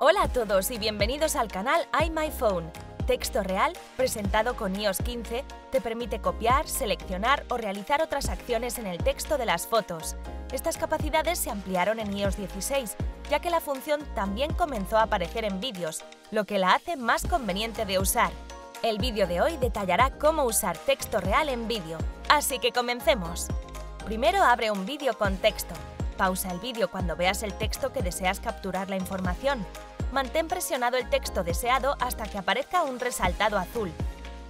Hola a todos y bienvenidos al canal iMyPhone. Texto real, presentado con iOS 15, te permite copiar, seleccionar o realizar otras acciones en el texto de las fotos. Estas capacidades se ampliaron en iOS 16, ya que la función también comenzó a aparecer en vídeos, lo que la hace más conveniente de usar. El vídeo de hoy detallará cómo usar texto real en vídeo, así que comencemos. Primero abre un vídeo con texto. Pausa el vídeo cuando veas el texto que deseas capturar la información. Mantén presionado el texto deseado hasta que aparezca un resaltado azul.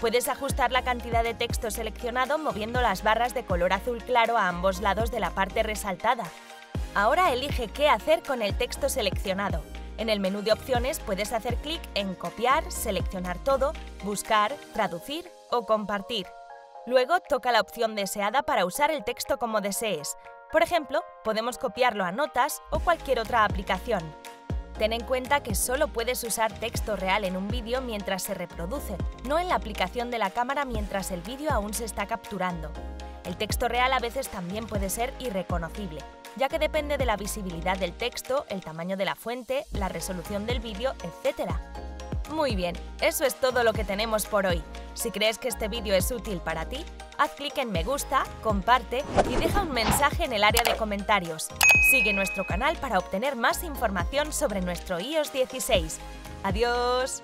Puedes ajustar la cantidad de texto seleccionado moviendo las barras de color azul claro a ambos lados de la parte resaltada. Ahora elige qué hacer con el texto seleccionado. En el menú de opciones puedes hacer clic en Copiar, seleccionar todo, Buscar, Traducir o Compartir. Luego toca la opción deseada para usar el texto como desees. Por ejemplo, podemos copiarlo a Notas o cualquier otra aplicación. Ten en cuenta que solo puedes usar texto real en un vídeo mientras se reproduce, no en la aplicación de la cámara mientras el vídeo aún se está capturando. El texto real a veces también puede ser irreconocible, ya que depende de la visibilidad del texto, el tamaño de la fuente, la resolución del vídeo, etc. Muy bien, eso es todo lo que tenemos por hoy. Si crees que este vídeo es útil para ti, haz clic en me gusta, comparte y deja un mensaje en el área de comentarios. Sigue nuestro canal para obtener más información sobre nuestro iOS 16. ¡Adiós!